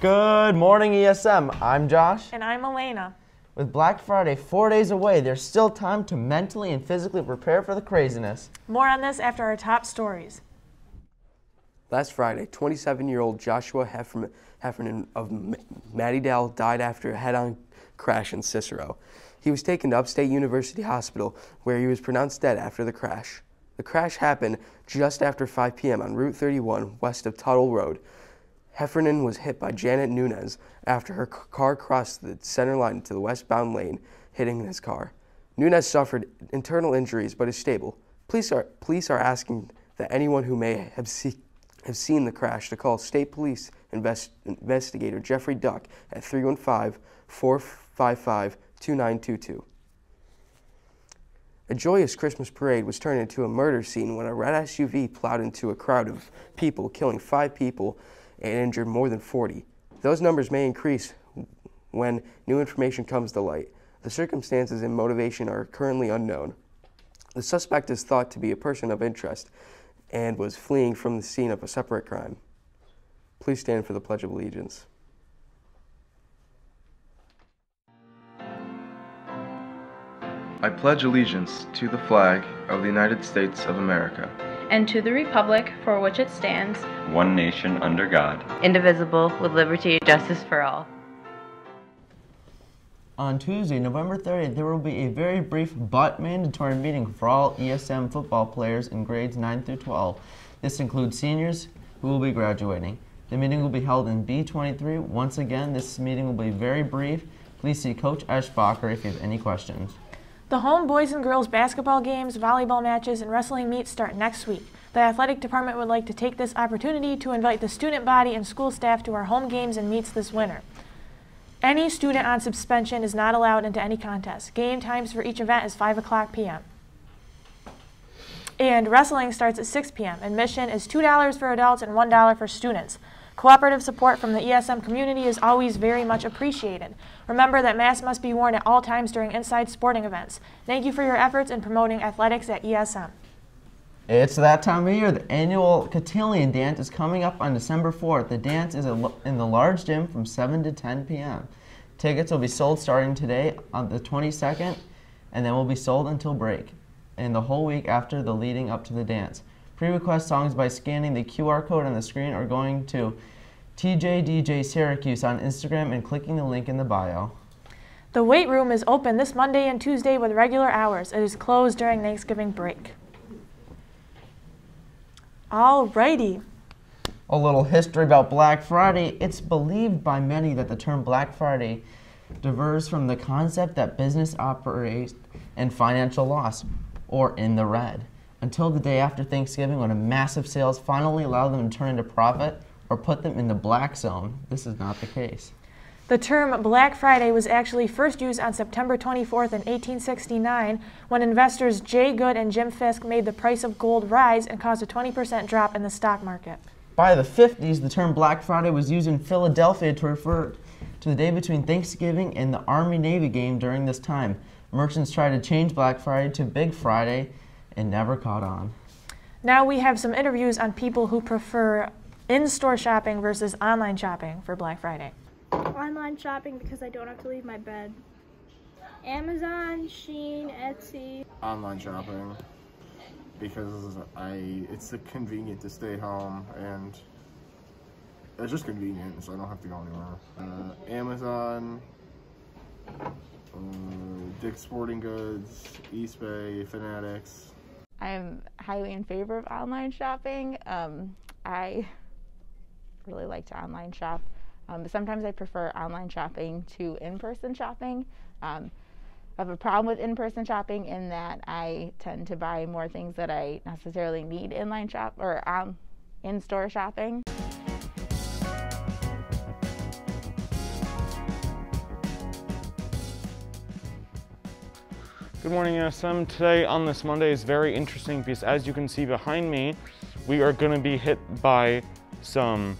Good morning, ESM. I'm Josh. And I'm Elena. With Black Friday four days away, there's still time to mentally and physically prepare for the craziness. More on this after our top stories. Last Friday, 27-year-old Joshua Heffernan, Heffernan of Mattydale died after a head-on crash in Cicero. He was taken to Upstate University Hospital, where he was pronounced dead after the crash. The crash happened just after 5 p.m. on Route 31 west of Tuttle Road. Heffernan was hit by Janet Nunez after her car crossed the center line to the westbound lane, hitting his car. Nunez suffered internal injuries but is stable. Police are, police are asking that anyone who may have, see, have seen the crash to call State Police invest, investigator Jeffrey Duck at 315 455 2922. A joyous Christmas parade was turned into a murder scene when a red SUV plowed into a crowd of people, killing five people and injured more than 40. Those numbers may increase when new information comes to light. The circumstances and motivation are currently unknown. The suspect is thought to be a person of interest and was fleeing from the scene of a separate crime. Please stand for the Pledge of Allegiance. I pledge allegiance to the flag of the United States of America and to the republic for which it stands, one nation under God, indivisible, with liberty and justice for all. On Tuesday, November 30th, there will be a very brief but mandatory meeting for all ESM football players in grades 9 through 12. This includes seniors who will be graduating. The meeting will be held in B23. Once again, this meeting will be very brief. Please see Coach Eschbacher if you have any questions. The home boys and girls basketball games, volleyball matches, and wrestling meets start next week. The athletic department would like to take this opportunity to invite the student body and school staff to our home games and meets this winter. Any student on suspension is not allowed into any contest. Game times for each event is 5 o'clock p.m. And wrestling starts at 6 p.m. Admission is $2 for adults and $1 for students. Cooperative support from the ESM community is always very much appreciated. Remember that masks must be worn at all times during inside sporting events. Thank you for your efforts in promoting athletics at ESM. It's that time of year. The annual Cotillion Dance is coming up on December 4th. The dance is in the large gym from 7 to 10 p.m. Tickets will be sold starting today on the 22nd and then will be sold until break and the whole week after the leading up to the dance. Pre-request songs by scanning the QR code on the screen or going to TJDJ Syracuse on Instagram and clicking the link in the bio. The weight room is open this Monday and Tuesday with regular hours. It is closed during Thanksgiving break. Alrighty. A little history about Black Friday. It's believed by many that the term Black Friday diverges from the concept that business operates in financial loss or in the red until the day after Thanksgiving when a massive sales finally allow them to turn into profit or put them in the black zone. This is not the case. The term Black Friday was actually first used on September 24th in 1869 when investors Jay Gould and Jim Fisk made the price of gold rise and caused a 20% drop in the stock market. By the 50s, the term Black Friday was used in Philadelphia to refer to the day between Thanksgiving and the Army Navy game during this time. Merchants tried to change Black Friday to Big Friday and never caught on. Now we have some interviews on people who prefer in-store shopping versus online shopping for Black Friday. Online shopping because I don't have to leave my bed. Amazon, Shein, Etsy. Online shopping because I it's convenient to stay home and it's just convenient so I don't have to go anywhere. Uh, Amazon, uh, Dick's Sporting Goods, Eastbay, Fanatics. I'm highly in favor of online shopping. Um, I really like to online shop. Um, but sometimes I prefer online shopping to in-person shopping. Um, I have a problem with in-person shopping in that I tend to buy more things that I necessarily need inline shop or um, in-store shopping. Good morning, ESM. Today on this Monday is very interesting because as you can see behind me, we are going to be hit by some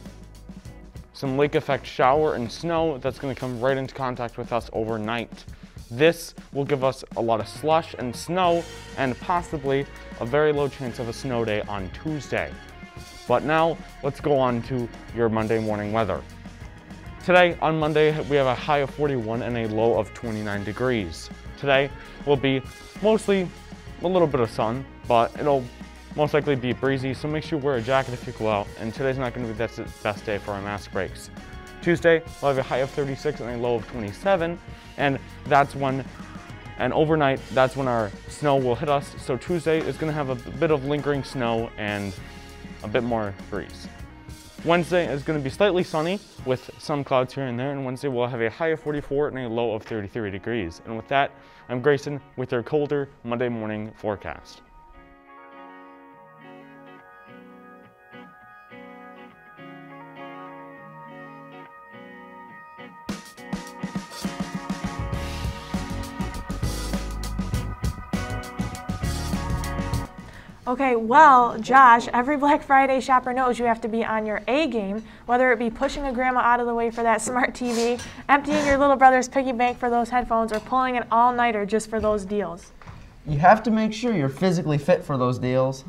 some lake effect shower and snow that's going to come right into contact with us overnight. This will give us a lot of slush and snow and possibly a very low chance of a snow day on Tuesday. But now let's go on to your Monday morning weather. Today, on Monday, we have a high of 41 and a low of 29 degrees. Today will be mostly a little bit of sun, but it'll most likely be breezy, so make sure you wear a jacket if you go out, and today's not going to be the best day for our mask breaks. Tuesday, we'll have a high of 36 and a low of 27, and that's when, and overnight, that's when our snow will hit us. So Tuesday is going to have a bit of lingering snow and a bit more breeze. Wednesday is going to be slightly sunny with some clouds here and there, and Wednesday we'll have a high of 44 and a low of 33 degrees. And with that, I'm Grayson with your colder Monday morning forecast. Okay, well, Josh, every Black Friday shopper knows you have to be on your A game, whether it be pushing a grandma out of the way for that smart TV, emptying your little brother's piggy bank for those headphones, or pulling an all nighter just for those deals. You have to make sure you're physically fit for those deals.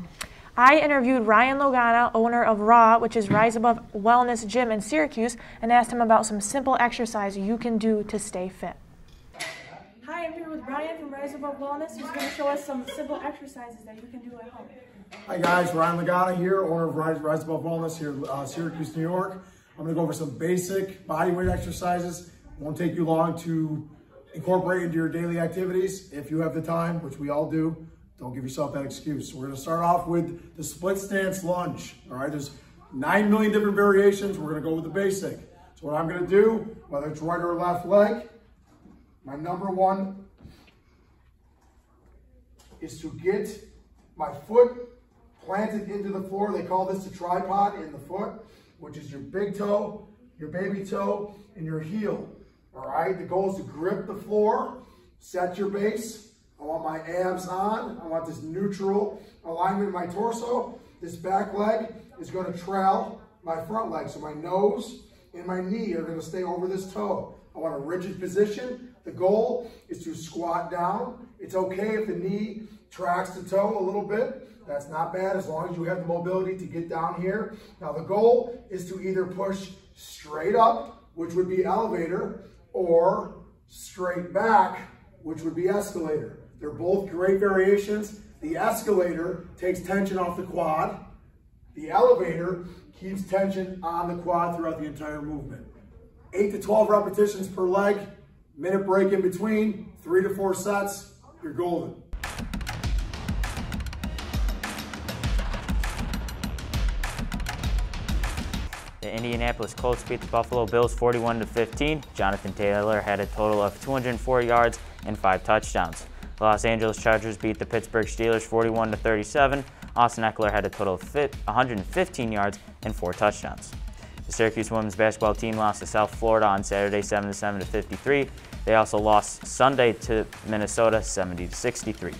I interviewed Ryan Lagana, owner of Raw, which is Rise Above Wellness Gym in Syracuse, and asked him about some simple exercise you can do to stay fit. Hi, I'm here with Ryan from Rise Above Wellness, who's going to show us some simple exercises that you can do at home. Hi guys, Ryan Lagana here, owner of Rise, Rise Above Wellness here in uh, Syracuse, New York. I'm going to go over some basic body weight exercises. It won't take you long to incorporate into your daily activities if you have the time, which we all do. Don't give yourself that excuse. We're going to start off with the split stance lunge. All right, there's 9 million different variations. We're going to go with the basic. So what I'm going to do, whether it's right or left leg, my number one is to get my foot planted into the floor. They call this a tripod in the foot, which is your big toe, your baby toe, and your heel. All right, the goal is to grip the floor, set your base. I want my abs on. I want this neutral alignment in my torso. This back leg is going to trail my front leg. So my nose and my knee are going to stay over this toe. I want a rigid position. The goal is to squat down. It's okay if the knee tracks the toe a little bit. That's not bad as long as you have the mobility to get down here. Now the goal is to either push straight up, which would be elevator, or straight back, which would be escalator. They're both great variations. The escalator takes tension off the quad. The elevator keeps tension on the quad throughout the entire movement. 8 to 12 repetitions per leg, minute break in between, three to four sets, you're golden. The Indianapolis Colts beat the Buffalo Bills 41 to 15. Jonathan Taylor had a total of 204 yards and five touchdowns. The Los Angeles Chargers beat the Pittsburgh Steelers 41 to 37. Austin Ekeler had a total of 115 yards and four touchdowns. The Syracuse women's basketball team lost to South Florida on Saturday 7 to 7 to 53. They also lost Sunday to Minnesota 70 to 63.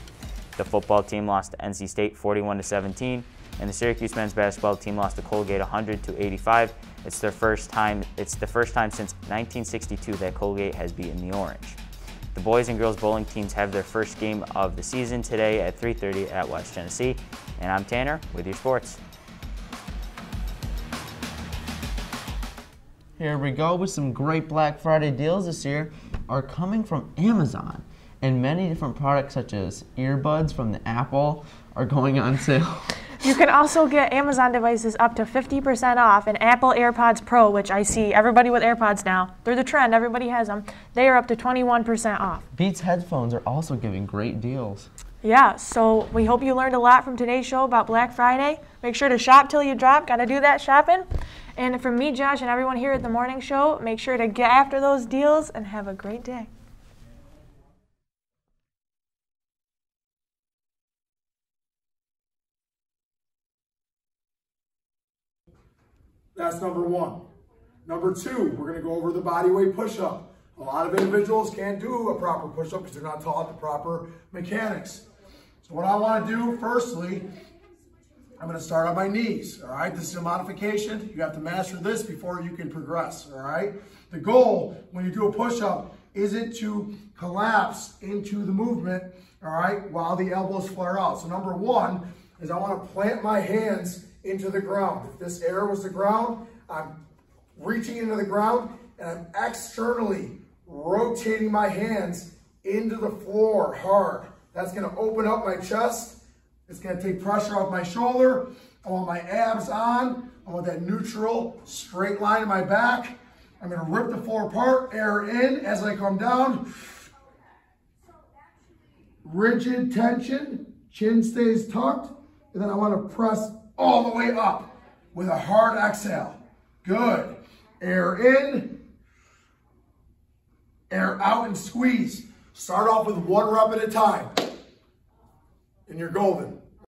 The football team lost to NC State 41 to 17, and the Syracuse men's basketball team lost to Colgate 100 to 85. It's their first time. It's the first time since 1962 that Colgate has beaten the Orange. The boys and girls bowling teams have their first game of the season today at 3:30 at West Genesee, And I'm Tanner with your sports. Here we go with some great Black Friday deals this year are coming from Amazon. And many different products such as earbuds from the Apple are going on sale. You can also get Amazon devices up to 50% off and Apple AirPods Pro, which I see everybody with AirPods now. They're the trend, everybody has them. They are up to 21% off. Beats headphones are also giving great deals. Yeah, so we hope you learned a lot from today's show about Black Friday. Make sure to shop till you drop. Got to do that shopping. And from me, Josh, and everyone here at the morning show, make sure to get after those deals and have a great day. That's number one. Number two, we're going to go over the body weight push-up. A lot of individuals can't do a proper push-up because they're not taught the proper mechanics. So what I want to do, firstly, I'm going to start on my knees, all right? This is a modification. You have to master this before you can progress, all right? The goal when you do a push-up isn't to collapse into the movement, all right, while the elbows flare out. So number one is I want to plant my hands into the ground. If this air was the ground, I'm reaching into the ground and I'm externally rotating my hands into the floor hard. That's gonna open up my chest. It's gonna take pressure off my shoulder. I want my abs on. I want that neutral straight line in my back. I'm gonna rip the floor apart, air in as I come down. Rigid tension, chin stays tucked, and then I wanna press all the way up with a hard exhale. Good. Air in, air out and squeeze. Start off with one rep at a time. And you're golden.